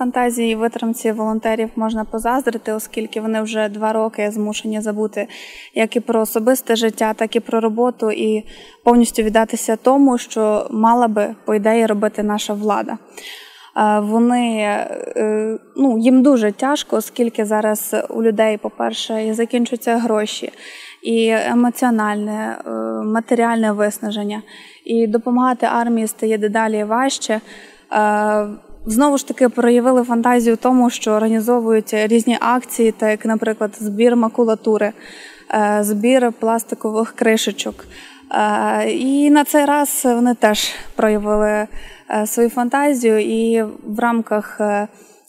фантазії витримці волонтерів можна позаздрити, оскільки вони вже два роки змушені забути як і про особисте життя, так і про роботу, і повністю віддатися тому, що мала би по ідеї робити наша влада. Е, Вони е, ну, їм дуже тяжко, оскільки зараз у людей, по-перше, закінчуються гроші, і емоціональне, е, матеріальне виснаження. І допомагати армії стає дедалі важче. Знову ж таки проявили фантазію тому, що організовують різні акції, так як, наприклад, збір макулатури, е, збір пластикових кришечок. Е, І на цей раз вони теж проявили е, свою фантазію, і в рамках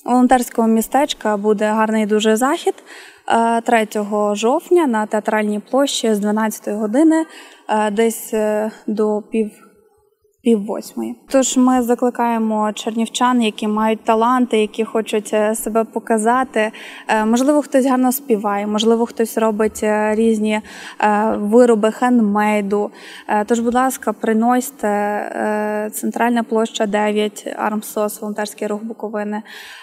волонтерського містечка буде гарний дуже захід е, 3 жовтня на театральній площі з 12 години, десь до пів пів восьмої. Тож ми закликаємо чернівчан, які мають таланти, які хочуть е, себе показати. Е, Можливо, хтось гарно співає, можливо, хтось робить е, різні вироби хендмейду. Тож, будь ласка, приносьте центральна площа 9, Армсос, волонтерський рух Буковини,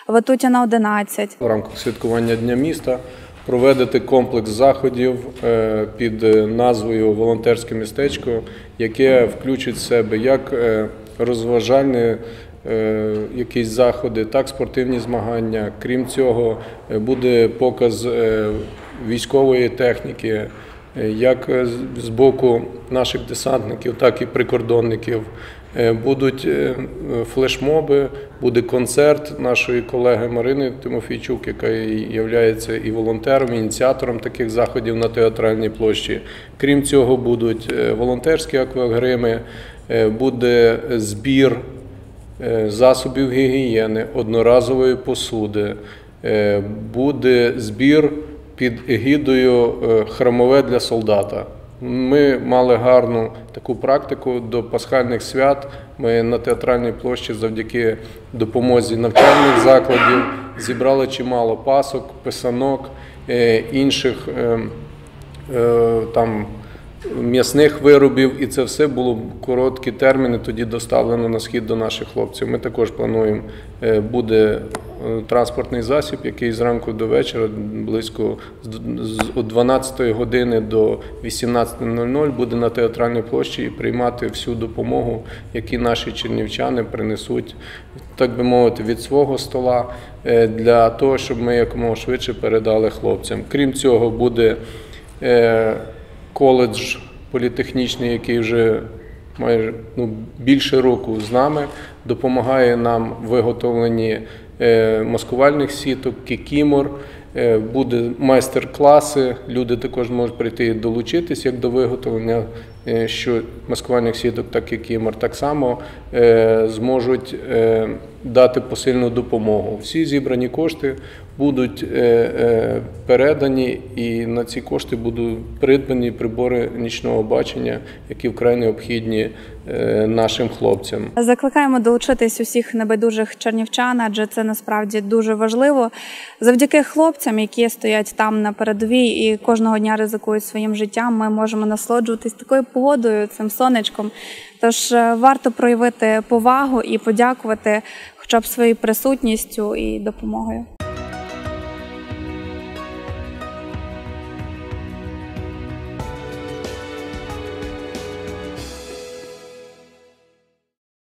Ватутіна 11. в рамках святкування Дня міста проведити комплекс заходів е, під е, назвою Волонтерське містечко, яке включить в себе як е, розважальні якісь заходи, так спортивні змагання. Крім цього, буде показ військової техніки. Як з- боку наших десантників, так і прикордонників будуть е, е, флешмоби, буде концерт нашої колеги Марини Тимофійчук, яка є і волонтером, і ініціатором таких заходів на театральній площі. Крім цього, будуть е, волонтерські аквагрими, е, буде збір е, засобів гігієни, одноразової посуди, е, буде збір під егідою е, храмове для солдата. Ми мали гарну таку практику до пасхальних свят. Ми на театральній площі завдяки допомозі навчальних закладів зібрали чимало пасок, писанок, е, інших е, е, там м'ясних виробів, і це все було короткі терміни. Тоді доставлено на схід до наших хлопців. Ми також плануємо, е, буде е, транспортний засіб, який зранку до вечора, близько з- з о 12 години до 18.00 буде на театральній площі і приймати всю допомогу, які наші чернівчани принесуть, так би мовити, від свого стола е, для того, щоб ми якомога швидше передали хлопцям. Крім цього, буде коледж політехнічний, який вже майже ну, більше року з нами, допомагає нам в виготовленні е, маскувальних сіток, кікімор. Е, Буде майстер-класи. Люди також можуть прийти і долучитись як до виготовлення е, що маскувальних сіток, так і кімор. Так само зможуть дати посильну допомогу. Всі зібрані кошти будуть е, е, передані, і на ці кошти будуть придбані прибори нічного бачення, які вкрай необхідні е, нашим хлопцям. Закликаємо долучитись усіх небайдужих чернівчан, адже це насправді дуже важливо. Завдяки хлопцям, які стоять там на передовій і кожного дня ризикують своїм життям, ми можемо насолоджуватись такою погодою, цим сонечком. Тож варто проявити повагу і подякувати хоча б своєю присутністю і допомогою.